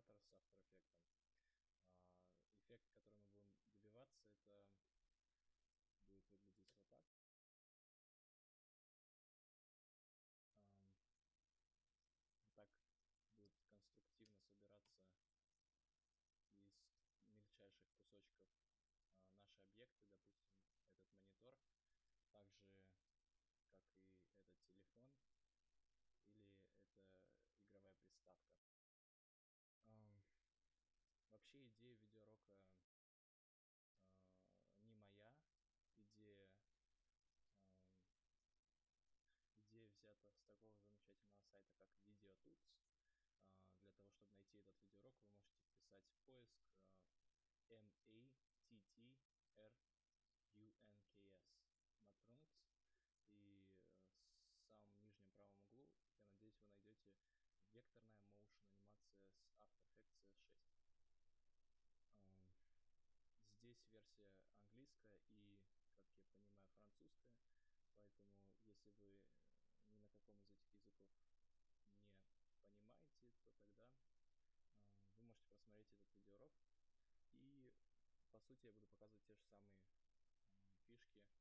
иллюстратор с After Effects. А, эффект, который мы будем добиваться, это будет выглядеть вот так. Вот так будет конструктивно собираться из мельчайших кусочков а, наши объекты, допустим, этот монитор, также как и этот телефон или это игровая приставка. Вообще идея видеоурока э, не моя, идея э, идея взята с такого замечательного сайта, как VideoTuts. Э, для того, чтобы найти этот видеоурок, вы можете вписать в поиск э, M-A-T-T-R-U-N-K-S Matronix и в самом нижнем правом углу, я надеюсь, вы найдете векторная motion анимация с After Effects CS6. Здесь версия английская и, как я понимаю, французская, поэтому если вы э, ни на каком из этих языков не понимаете, то тогда вы можете просмотреть этот видеоурок. И по сути я буду показывать те же самые фишки,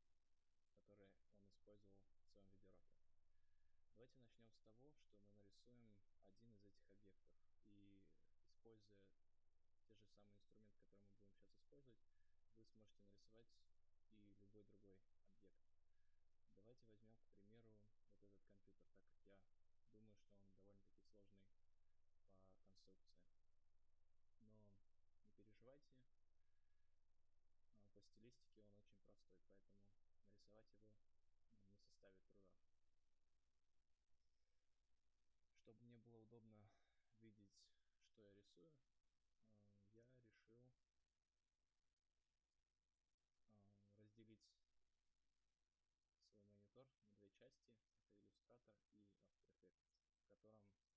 которые он использовал в своем видеоуроке. Давайте начнем с того, что мы нарисуем один из этих объектов. И используя те же самые инструменты, которые мы будем сейчас использовать, вы сможете нарисовать и любой другой объект. Давайте возьмем, к примеру, вот этот компьютер, так как я думаю, что он довольно-таки сложный по конструкции. Но не переживайте, а, по стилистике он очень простой, поэтому нарисовать его не составит труда. Чтобы мне было удобно видеть, что я рисую, э, я решил э, разделить свой монитор на две части. Это иллюстратор и After Effects, в котором у нас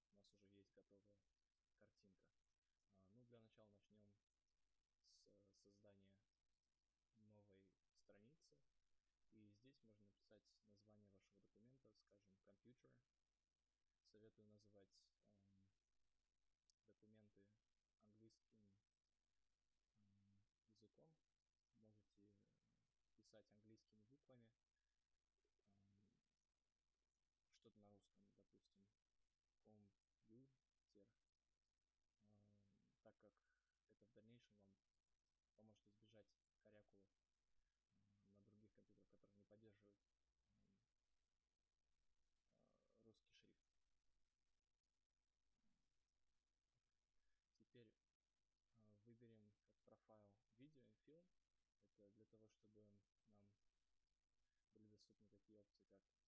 уже есть готовая картинка. Э, ну, для начала начнем с создания новой страницы. И здесь можно написать название вашего документа, скажем, computer. Советую называть эм, документы английским эм, языком. Можете писать английскими буквами. Эм, что-то на русском, допустим, компьютер. Эм, так как это в дальнейшем вам поможет избежать корякулов на других компьютерах, которые не поддерживают э, русский шрифт. Теперь э, выберем как профайл видео и фильм. Это для того, чтобы нам были доступны такие опции, как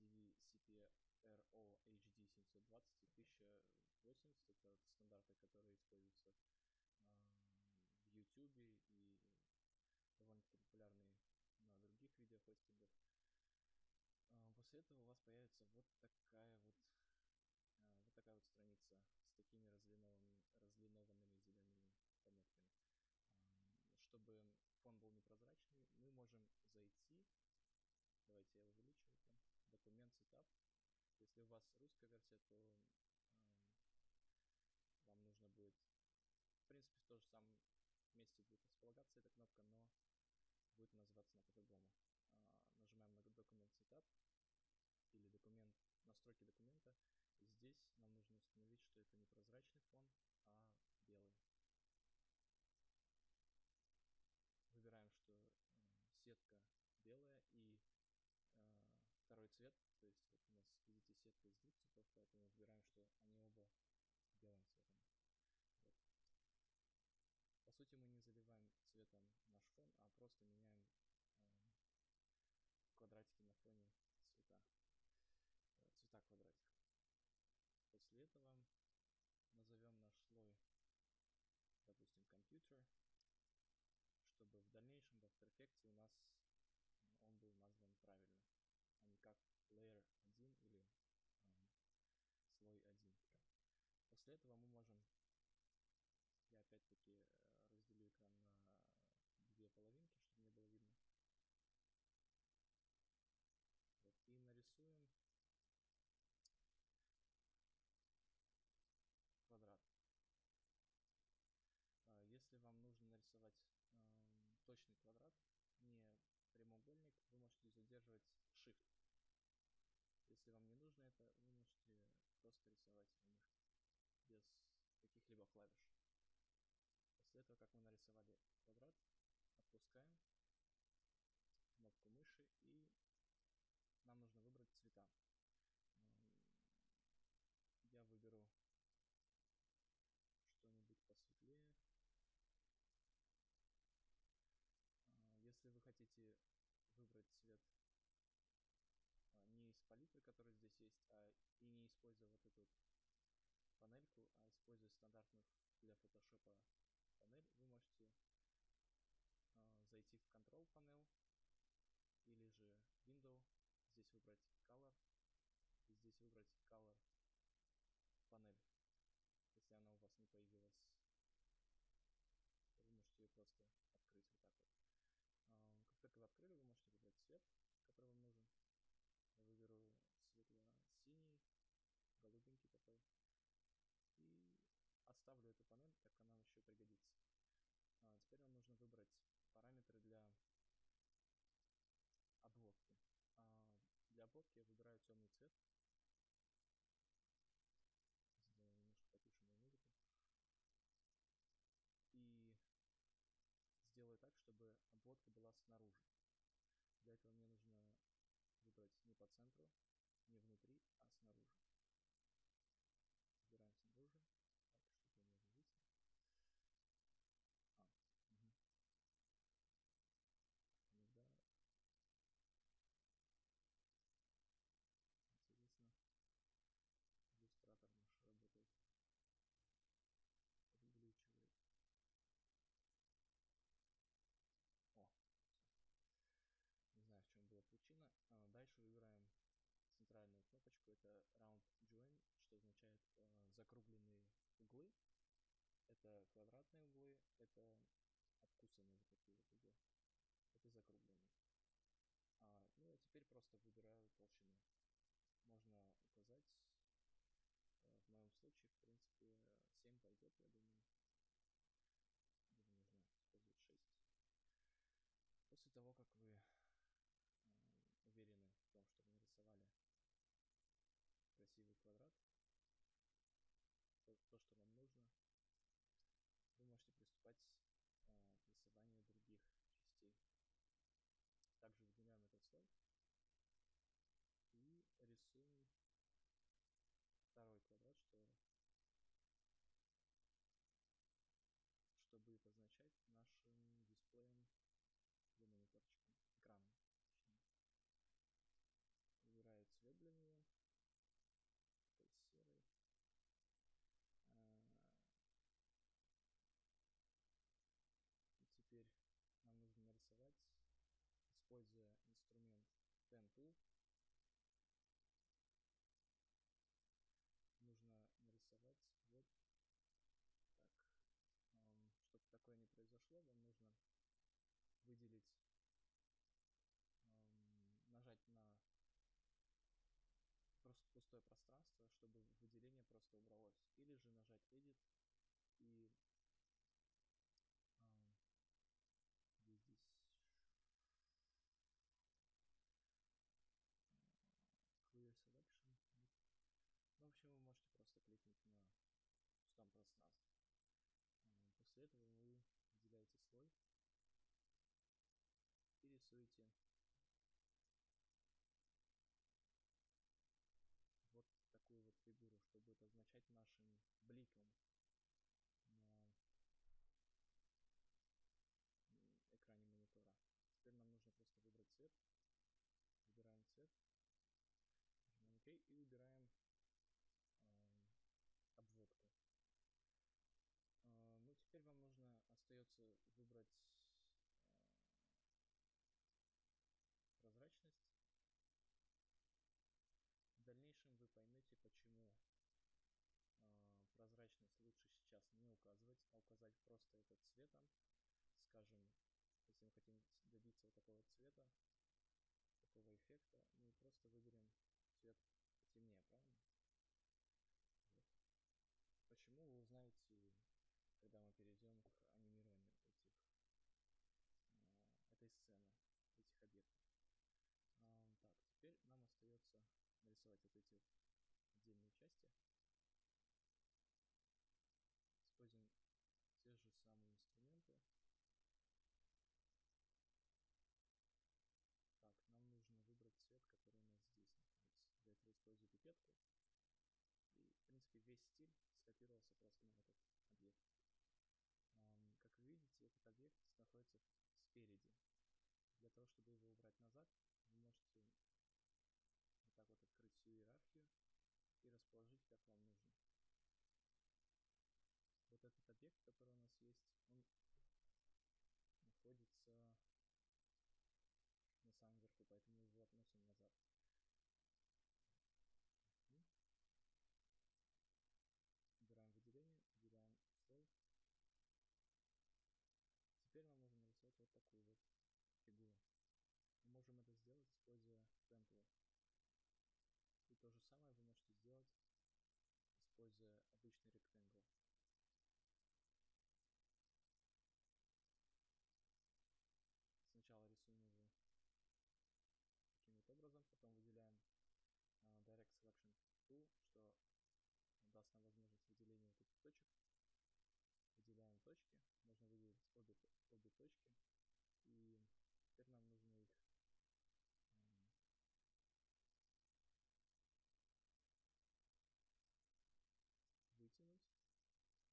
DVCPRO HD 720 и 1080. Это стандарты, которые используются в YouTube и довольно-таки популярные на других видеохостингах. А, после этого у вас появится вот такая вот а, вот такая вот страница с такими разлинованными, разлинованными зелеными пометками. А, чтобы фон был непрозрачный, мы можем зайти, давайте я увеличу это, документ setup. Если у вас русская версия, то вам нужно будет, в принципе, в том же самом месте будет располагаться эта кнопка, но будет называться она по-другому. А, нажимаем на документ setup или документ настройки документа. Здесь нам нужно установить, что это не прозрачный фон, а белый. Выбираем, что э, сетка белая и э, второй цвет, то есть вот у нас, видите, сетка из двух цветов, поэтому выбираем, что они оба белым цветом. По сути мы не заливаем цветом наш фон, а просто меняем э, квадратики на фоне цвета, э, цвета квадратика. После этого назовем наш слой, допустим, компьютер, чтобы в дальнейшем в After Effects у нас раз-таки э, разделю экран на две половинки, чтобы не было видно. Вот, и нарисуем квадрат. А, если вам нужно нарисовать э, точный квадрат, не прямоугольник, вы можете задерживать Shift. Если вам не нужно это, вы можете просто рисовать на них без каких-либо клавиш. После этого, как мы нарисовали квадрат, отпускаем кнопку мыши и нам нужно выбрать цвета. Я выберу что-нибудь посветлее. А, если вы хотите выбрать цвет а, не из палитры, который здесь есть, а и не используя вот эту панельку, а используя стандартных для фотошопа панель, вы можете э, зайти в Control Panel или же Window, здесь выбрать Color, и здесь выбрать Color панель. Если она у вас не появилась, вы можете ее просто открыть вот так вот. Э, как только вы открыли, вы можете выбрать цвет, который вам нужен. Я выберу светло-синий, голубенький такой. И оставлю эту панель, так она еще пригодится. А теперь нам нужно выбрать параметры для обводки. А для обводки я выбираю темный цвет. Сделаю немножко потише мою музыку. И сделаю так, чтобы обводка была снаружи. Для этого мне нужно выбрать не по центру, не внутри, а снаружи. Выбираем снаружи. Так, что-то у меня зависло. А, угу. Иногда интересно иллюстратор наш работает подглючивает о все. не знаю в чем была причина а, дальше выбираем центральную кнопочку это round join что означает э, закругленные углы это квадратные углы это откусанные вот такие вот углы это закругленные. А, ну а теперь просто выбираю толщину. Можно указать э, в моем случае в принципе 7 пойдет я думаю или можно использовать 6 после того как вы уверены в том, что вы нарисовали красивый квадрат, то, то что вам нужно, вы можете приступать э, к рисованию других частей. Также выделяем этот слой и рисуем второй квадрат, что, что будет означать нашим дисплеем или мониторчиком, экраном. Выбираю цвет для нее. Такой серый. А, и теперь нам нужно нарисовать, используя инструмент Pen Tool. Нужно нарисовать вот так. Чтобы такое не произошло, вам нужно выделить, нажать на просто пустое пространство, чтобы выделение просто убралось. Или же нажать Edit и а, где здесь Clear Selection. Ну, в общем, вы можете просто кликнуть на пустом пространстве. А, после этого вы выделяете слой и рисуете belikom указывать, а указать просто этот цветом. Скажем, если мы хотим добиться вот такого цвета, такого эффекта, мы просто выберем цвет потемнее, правильно? Вот. Почему вы узнаете, когда мы перейдем к анимированию этих создавать вот эти вот отдельные части. Используем те же самые инструменты. Так, нам нужно выбрать цвет, который у нас здесь находится. Для этого использую пипетку. И, в принципе, весь стиль скопировался просто на этот объект. Как вы видите, этот объект находится спереди. Для того, чтобы его убрать назад, вы можете вот так вот открыть всю иерархию и расположить, как вам нужно. Вот этот объект, который у нас есть, он находится на самом верху, поэтому его относим назад. Убираем выделение, выделяем слой. Теперь нам нужно нарисовать вот такую вот фигуру. Мы можем это сделать, используя Pen Tool. И то же самое вы можете сделать, используя обычный Rectangle. Сначала рисуем его таким вот образом, потом выделяем uh, Direct Selection Tool, что даст нам возможность выделения вот этих точек. Выделяем точки, можно выделить обе, обе точки, и теперь нам нужно их um, вытянуть. Так, мы не можем использовать transform tool. Так, и тоже не можем.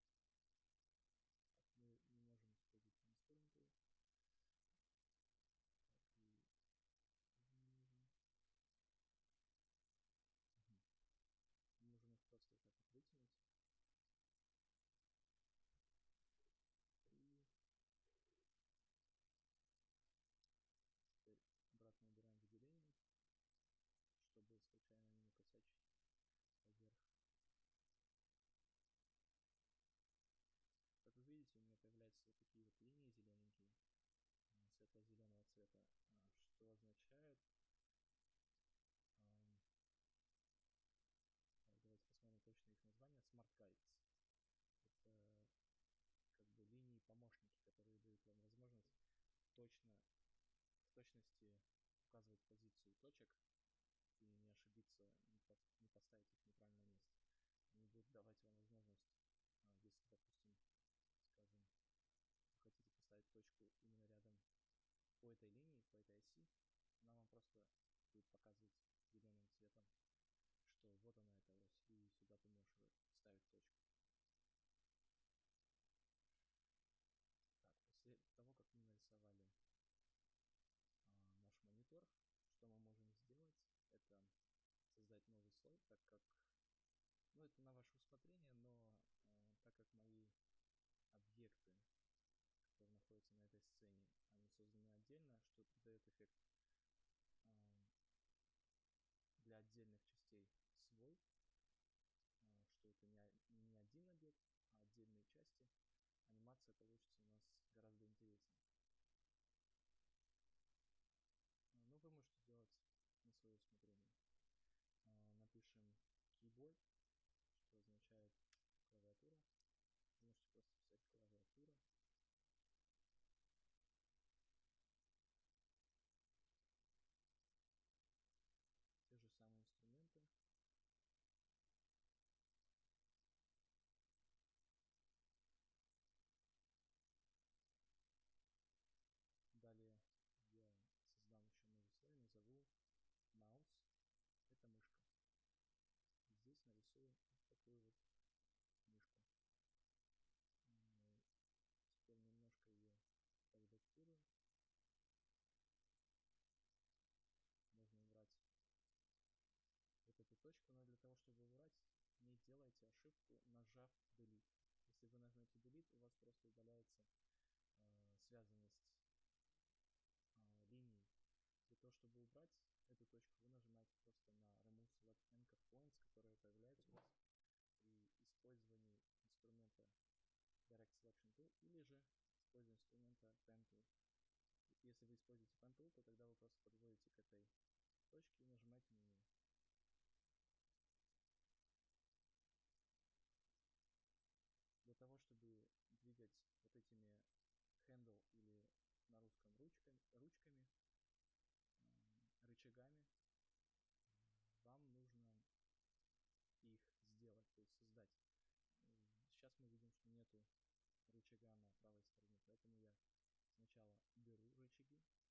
Угу. Мы можем их просто вот так вот вытянуть. И теперь обратно убираем выделение, чтобы случайно не накосячить поверх. Как вы видите, у меня появляются вот такие вот линии зелененькие, э, светло-зеленого цвета, э, что означает... Так, давайте посмотрим точно их название. Smart Guides. Это как бы линии помощники, которые дают вам возможность точно, в точности указывать позицию точек и не ошибиться, не, по, не поставить их в неправильное место. Они будут давать вам возможность, э, если, допустим, скажем, хотите поставить точку именно рядом по этой оси, она вам просто будет показывать зеленым цветом, что вот она эта ось, и сюда ты можешь ставить точку. Так, после того, как мы нарисовали а, наш монитор, что мы можем сделать, это создать новый слой, так как, ну это на ваше усмотрение, но а, так как мои объекты, которые находятся на этой сцене, созданы отдельно, что придает эффект э, для отдельных частей свой, э, что это не один объект, а отдельные части. Анимация получится у нас гораздо интереснее. Но вы можете делать на свое усмотрение. Напишем keyboard, что означает клавиатура. Можете просто писать клавиатура. Те же самые инструменты. Далее я создам еще новый слой, назову mouse. Это мышка. Здесь нарисую вот такую вот мышку. Теперь немножко ее подредактирую. Можно убрать вот эту точку, но для того, чтобы убрать, не делайте ошибку, нажав Delete. Если вы нажмете Delete, у вас просто удаляется э, связанность э, линий. Для того, чтобы убрать эту точку, вы нажимаете просто на Remove Select Anchor Points, которые появляются у вас при использовании инструмента Direct Selection Tool или же используя инструмента Pen Tool. Если вы используете Pen Tool, то тогда вы просто подводите к этой точке и нажимаете на нее. ручками, ручками рычагами, вам нужно их сделать, то есть создать. Сейчас мы видим, что нету рычага на правой стороне, поэтому я сначала беру рычаги,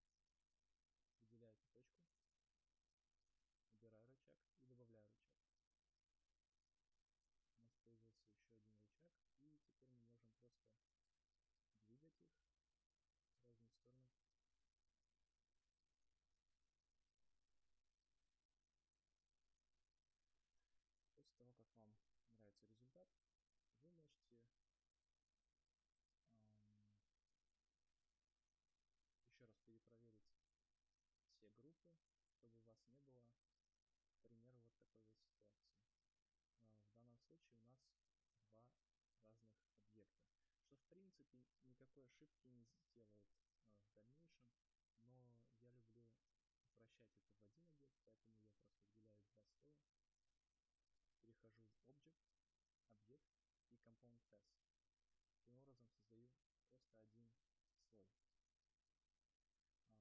не было, к примеру, вот такой вот ситуации. Э, в данном случае у нас два разных объекта, что в принципе никакой ошибки не сделает э, в дальнейшем, но я люблю упрощать это в один объект, поэтому я просто выделяю два слоя перехожу в Object, объект и Component Path. Таким образом создаю просто один слой.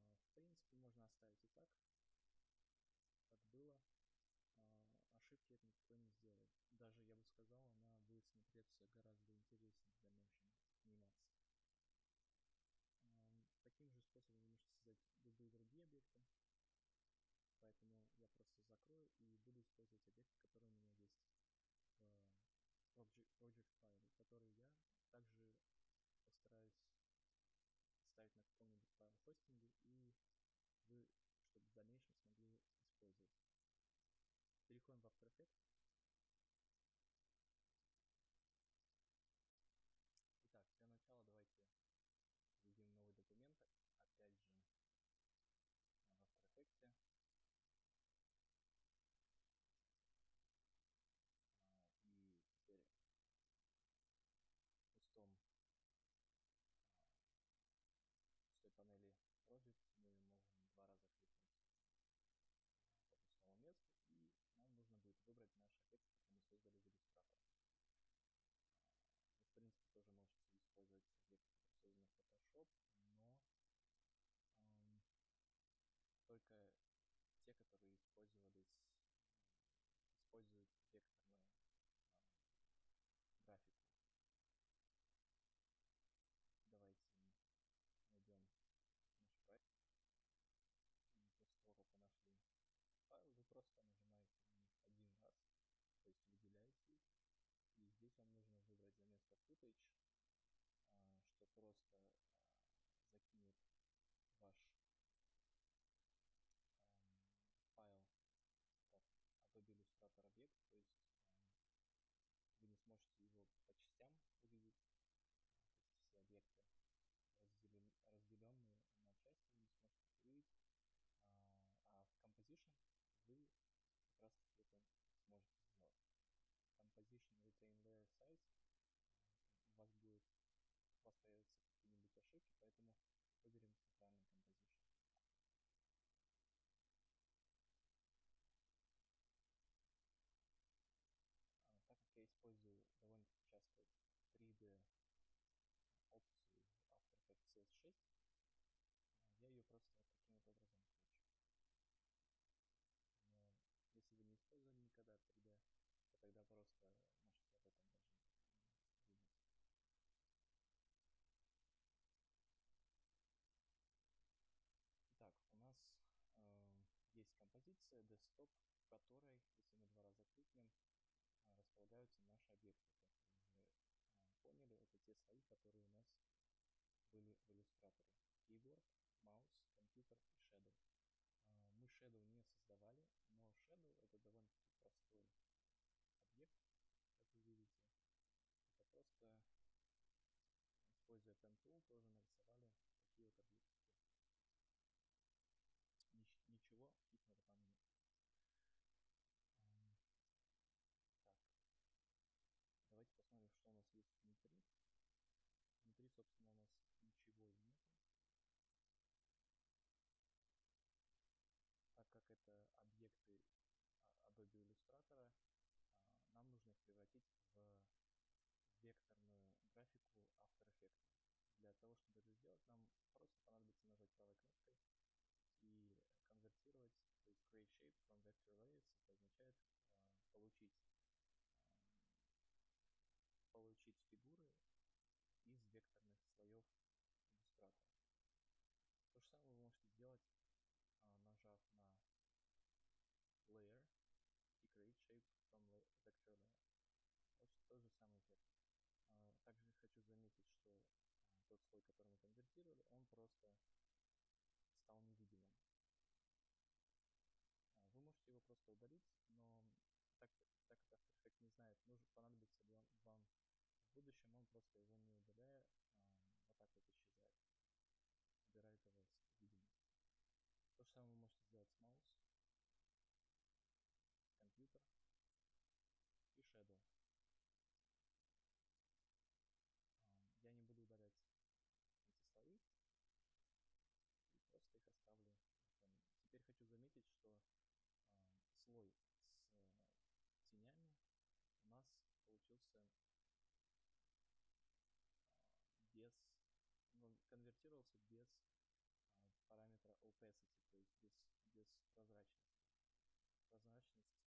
А, в принципе, можно оставить и так, как было. А, ошибки это никакой не сделает. Даже, я бы сказал, смотреться гораздо интереснее в дальнейшем анимации. Таким же способом вы можете создать любые другие объекты. Поэтому я просто закрою и буду использовать объекты, которые у меня есть в project, project файле, которые я также постараюсь ставить на каком-нибудь файл хостинге и вы, чтобы в дальнейшем смогли использовать. Переходим в After Effects. Поэтому выберем центральный Composition. так как я использую довольно-таки часто 3D опцию в After Effects CS6, я ее просто вот таким вот образом кручу. Но если вы не использовали никогда 3D, то тогда просто можете об этом даже не думать. Итак, у нас э, есть композиция desktop, в которой, если мы два раза кликнем, а, располагаются наши объекты. Как вы а, поняли, это те слои, которые у нас были в иллюстраторе. Keyboard, маус, компьютер и Shadow. А, мы Shadow не создавали, но Shadow это довольно-таки простой объект, как вы видите. Это просто, используя Pen Tool, тоже нарисовали такие вот объекты. Ничего хитрого там нет. Давайте посмотрим, что у нас есть внутри. Внутри, собственно, у нас ничего и нету. Так как это объекты Adobe Illustrator, а, нам нужно их превратить в векторную графику After Effects. Для того, чтобы это сделать, нам просто понадобится нажать правой кнопкой и конвертировать, то есть create shape from vector layers, это означает а, получить сделать, а, нажав на Layer и Create Shape from Vector Layer. Получится тот же самый эффект. А, также хочу заметить, что а, тот слой, который мы конвертировали, он просто стал невидимым. Вы можете его просто удалить, но так, так как автор не знает, может понадобится ли он вам в будущем, он просто его не удаляя, конвертировался без а, параметра opacity, то есть без, без прозрачности. Прозрачность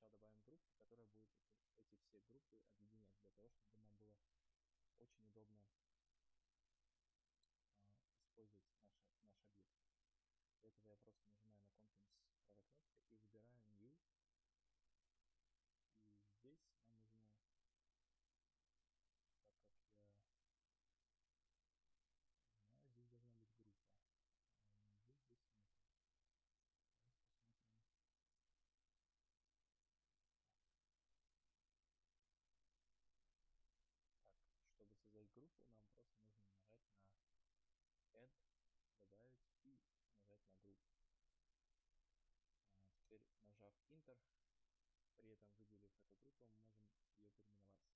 сначала добавим группу, которая будет эти все группы объединять, для того, чтобы нам было очень удобно Enter. При этом выделив эту группу, мы можем ее переименовать.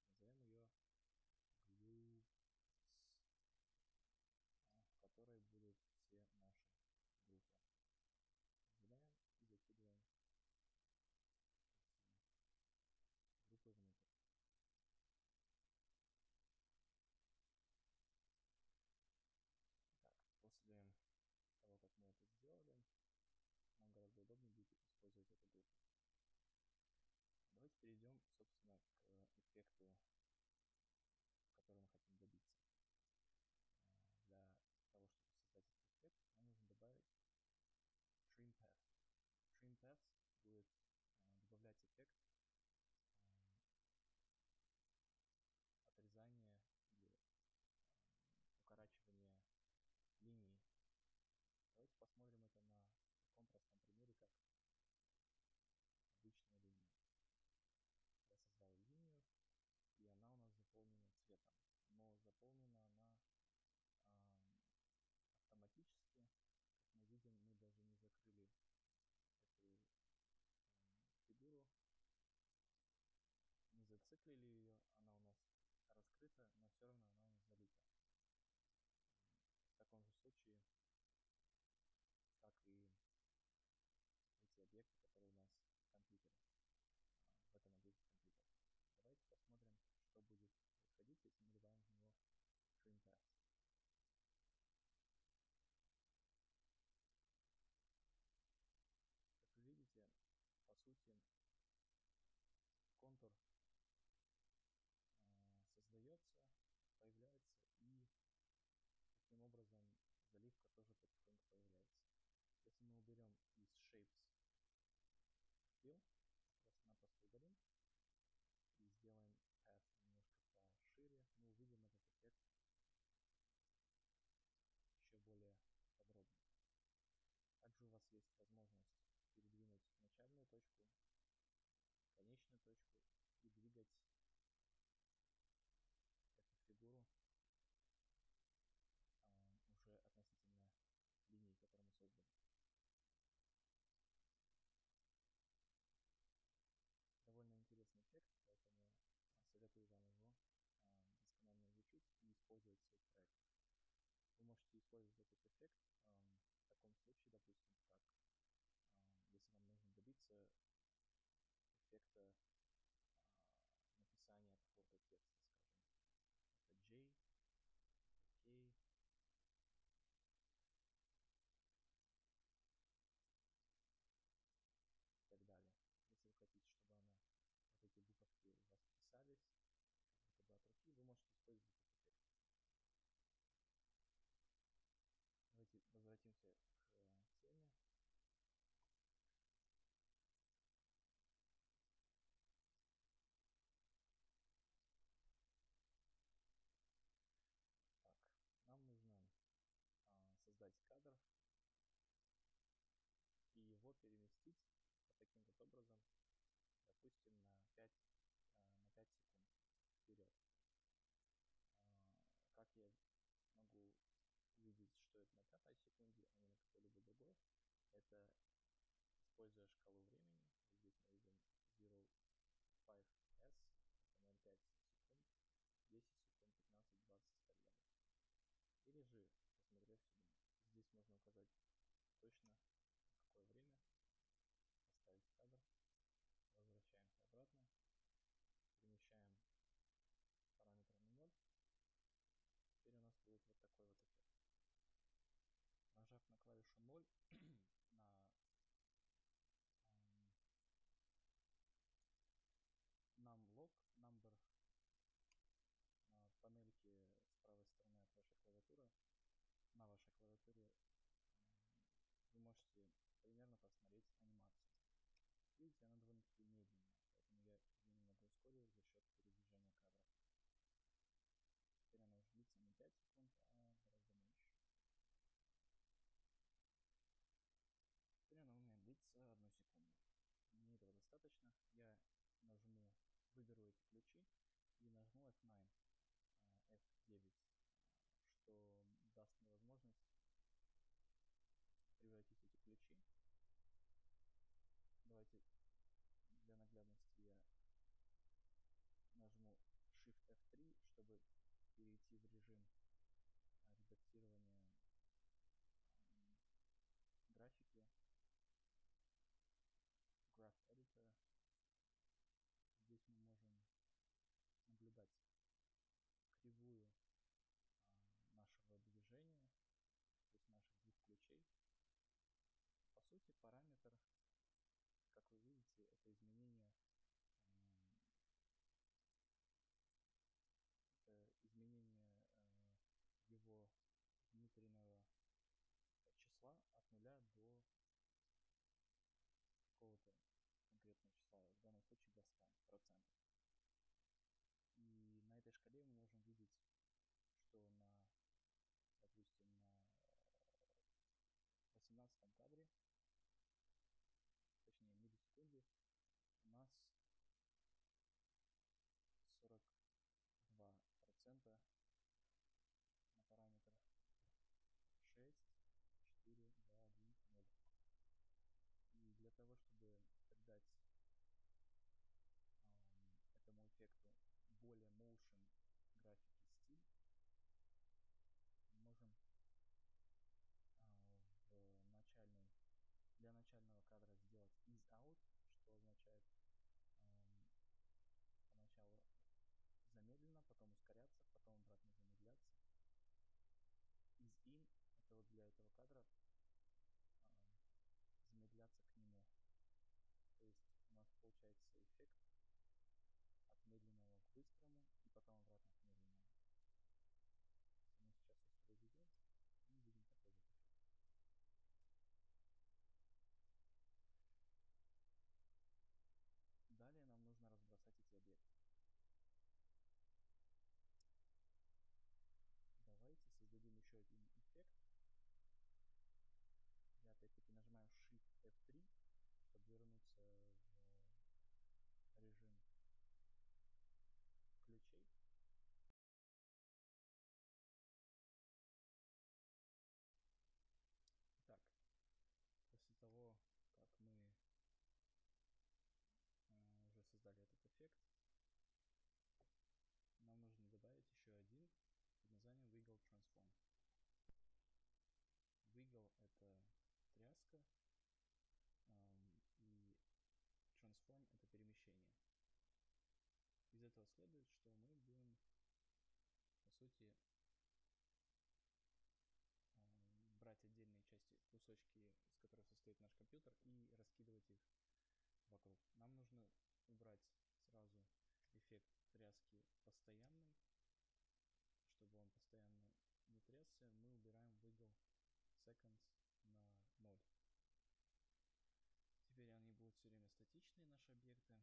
переместить вот таким вот образом, допустим, на 5, э, на 5 секунд вперед. А, как я могу видеть, что это на пятой секунде, а не на какой-либо другой, это используя шкалу времени, которые а, вы можете примерно посмотреть анимацию. Видите, она довольно-таки медленная, поэтому я ее немного ускорил за счет передвижения кадров. Теперь она уже длится не 5 секунд, а гораздо меньше. Теперь она у меня длится 1 секунду. Мне этого достаточно. Я нажму, выберу эти ключи и нажму F9, а, F9, а, что даст мне возможность чтобы перейти в режим. этого кадра э, замедляться к нему. То есть у нас получается эффект от медленного к быстрому Этого следует, что мы будем, по сути, брать отдельные части, кусочки, из которых состоит наш компьютер, и раскидывать их вокруг. Нам нужно убрать сразу эффект тряски постоянный, чтобы он постоянно не трясся, мы убираем wiggle seconds на 0. Теперь они будут все время статичные, наши объекты.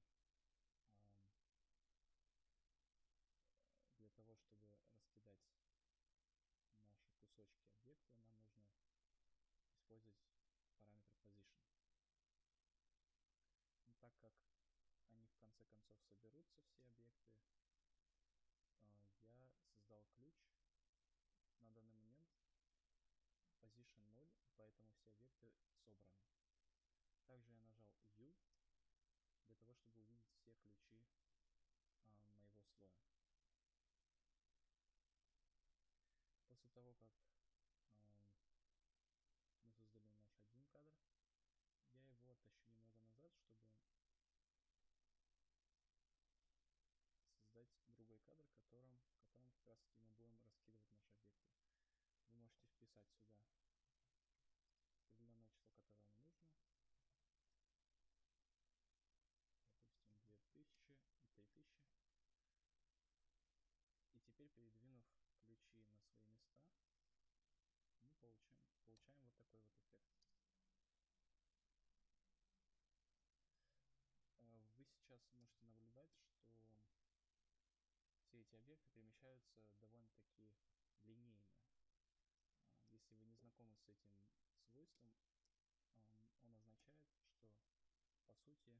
Для того, раскидать наши кусочки объекта, нам нужно использовать параметр position. Но так как они в конце концов соберутся, все объекты, а, я создал ключ на данный момент position 0, поэтому все объекты собраны. Также я нажал U для того, чтобы увидеть все ключи а, моего слоя. После того, как э, мы создали наш один кадр, я его оттащу немного назад, чтобы создать другой кадр, которым, в котором как раз таки мы будем раскидывать наши объекты. Вы можете вписать сюда определенное число, которое вам нужно. Допустим, 2000 и 3000. И теперь, передвинув ключи на свои места, мы получаем, получаем вот такой вот эффект. Э, вы сейчас можете наблюдать, что все эти объекты перемещаются довольно-таки линейно. Э, если вы не знакомы с этим свойством, он означает, что по сути,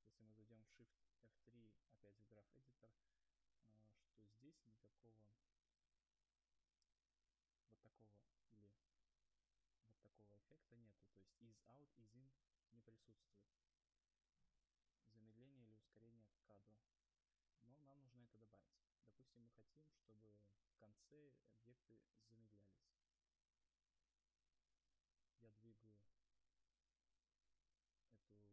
если мы зайдем в Shift F3 опять в Graph Editor, а, что здесь никакого вот такого или вот такого эффекта нету. То есть is out, is in не присутствует. Замедление или ускорение к кадру. Но нам нужно это добавить. Допустим, мы хотим, чтобы в конце объекты замедлялись. Я двигаю эту um,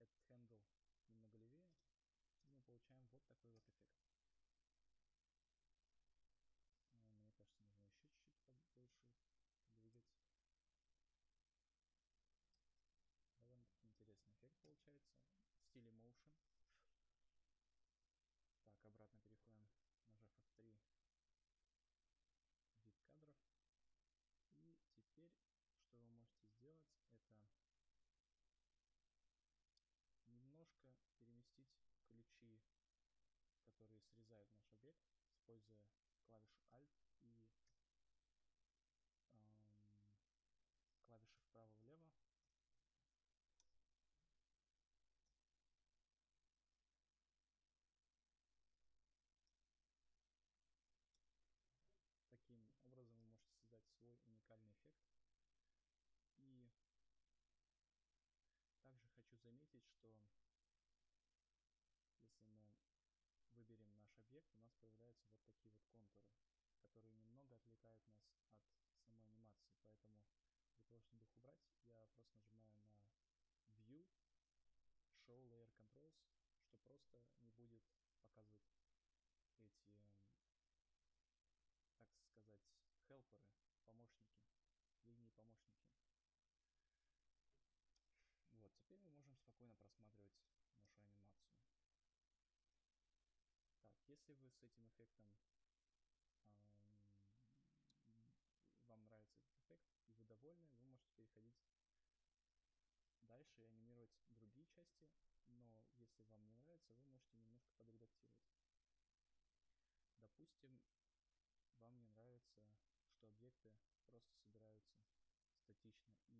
этот handle немного левее и мы получаем вот такой вот эффект. Ну, мне кажется, нужно еще чуть-чуть больше двигать. Довольно-таки интересный эффект получается. В стиле motion. Так, обратно переходим, нажав F3 вид кадров. И теперь, что вы можете сделать, это немножко переместить ключи, которые срезают наш объект, используя клавишу Alt и эм, клавиши вправо-влево. Таким образом вы можете создать свой уникальный эффект. И также хочу заметить, что если мы выберем наш объект, у нас появляются вот такие вот контуры, которые немного отвлекают нас от самой анимации. Поэтому для того, чтобы их убрать, я просто нажимаю на View, Show Layer Controls, что просто не будет показывать эти, так сказать, хелперы, помощники, линии помощники. Вот, теперь мы можем спокойно просматривать нашу анимацию. Так, если вы с этим эффектом вам нравится этот эффект и вы довольны, вы можете переходить дальше и анимировать другие части, но если вам не нравится, вы можете немножко подредактировать. Допустим, вам не нравится, что объекты просто собираются статично и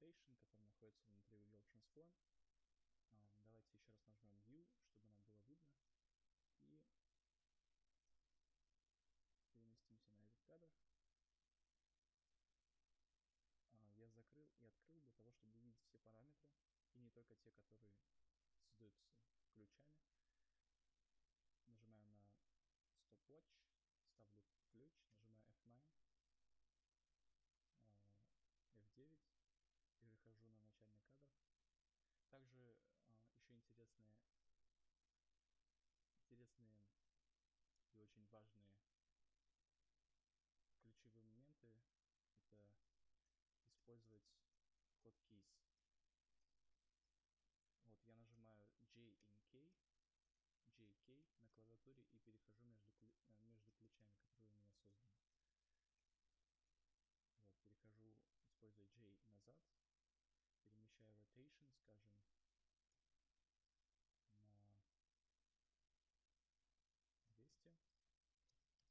Annotation, который находится внутри Wheel Transform. Давайте еще раз нажмем View, чтобы нам было видно. И переместимся на этот кадр. А, я закрыл и открыл для того, чтобы увидеть все параметры, и не только те, которые создаются ключами. Интересные, интересные и очень важные ключевые моменты это использовать код keys. Вот я нажимаю J in K, JK на клавиатуре и перехожу между, э, между ключами, которые у меня созданы. Вот, перехожу, используя J назад, перемещаю rotation, скажем, на 200.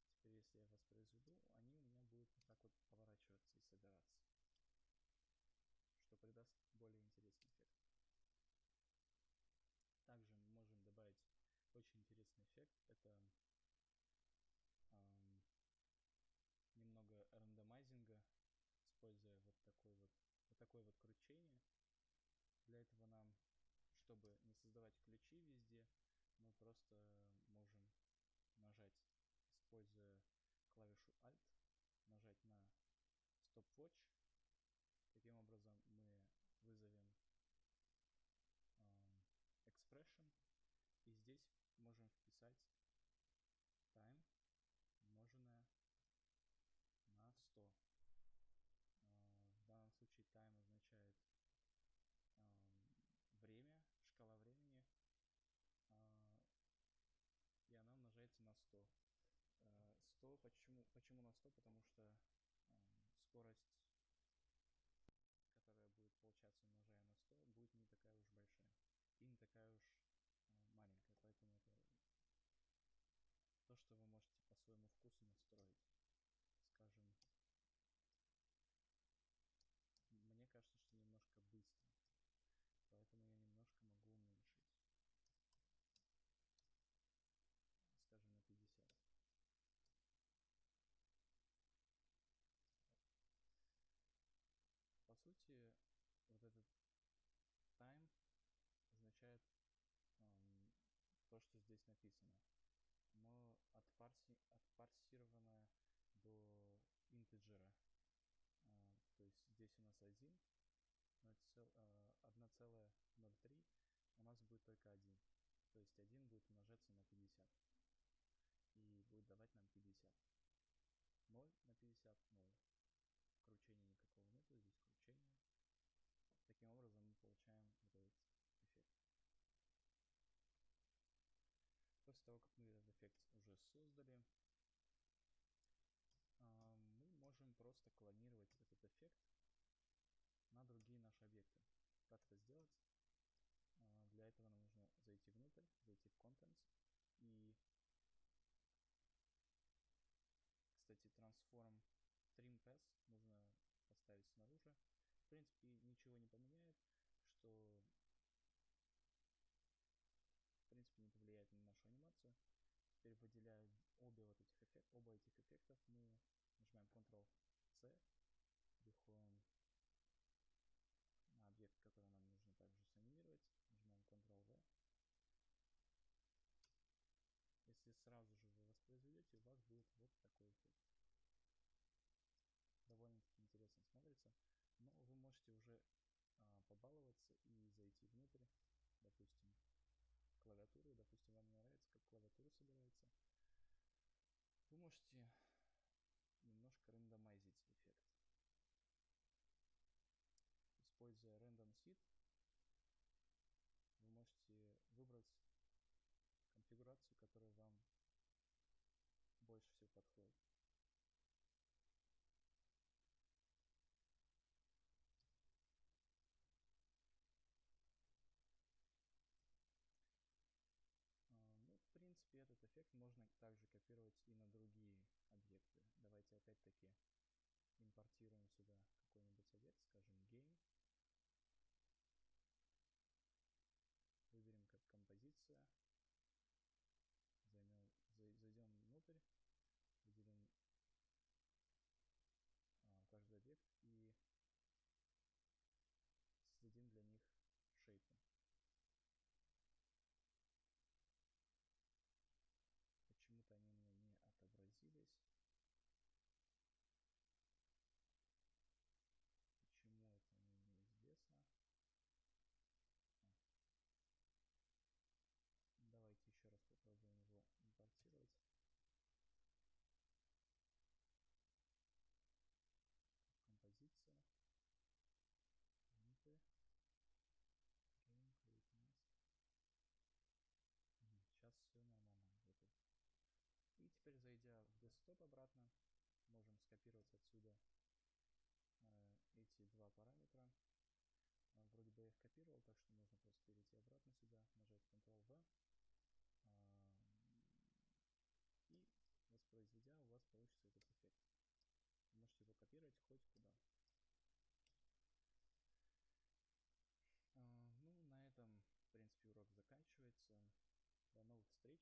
Теперь, если я воспроизведу, они у меня будут вот так вот поворачиваться и собираться, что придаст более интересный эффект. Также мы можем добавить очень интересный эффект. Это эм, немного рандомайзинга, используя вот такой вот, вот такое вот кручение. Для этого нам, чтобы не создавать ключи везде, мы просто можем нажать, используя клавишу Alt, нажать на Stopwatch. Таким образом мы вызовем э, expression и здесь можем вписать time умноженное на 100. А, в данном случае time означает время, шкала времени, а, и она умножается на 100. 100 а, почему, на 100? Потому что скорость, которая будет получаться умножая на 100, будет не такая уж большая и не такая уж маленькая, поэтому это то, что вы можете по своему вкусу настроить. Скажем, мне кажется, что немножко быстро, поэтому я немножко могу уменьшить. Скажем, на 50. По сути, вот этот time означает эм, то, что здесь написано. Но отпарси, отпарсировано до интеджера. Э, то есть здесь у нас 1, 1,03, у нас будет только 1. То есть 1 будет умножаться на 50. И будет давать нам 50. 0 на 50, 0. Кручения никакого нету, здесь кручение. Таким образом мы получаем вот этот эффект. После того, как мы этот эффект уже создали, а, мы можем просто клонировать этот эффект на другие наши объекты. Как это сделать? А, для этого нам нужно зайти внутрь, зайти в Contents и, кстати, Transform Trim Pass нужно поставить снаружи. В принципе, ничего не поменяет, что в принципе не повлияет на нашу анимацию. Теперь выделяю обе вот этих эффект, оба этих эффектов. Мы нажимаем Ctrl-C, переходим на объект, который нам нужно также санимировать. Нажимаем Ctrl-V. Если сразу же вы воспроизведете, у вас будет вот такой эффект. Довольно-таки интересно смотрится. Но вы можете уже а, побаловаться и зайти внутрь, допустим, клавиатуры, допустим, вам не нравится, как клавиатура собирается, вы можете немножко рандомайзить эффект. Используя Random Seed, вы можете выбрать конфигурацию, которая вам больше всего подходит. Ну, в принципе, этот эффект можно также копировать и на другие объекты. Давайте опять-таки импортируем сюда какой-нибудь объект, скажем, game. Выберем как композиция. Займем, зайдем внутрь, выделим а, каждый объект и обратно. Можем скопировать отсюда э, эти два параметра. А, вроде бы я их копировал, так что можно просто перейти обратно сюда, нажать Ctrl-V. А, и воспроизведя, у вас получится этот эффект. Можете его копировать хоть куда. А, ну, на этом, в принципе, урок заканчивается. До новых встреч.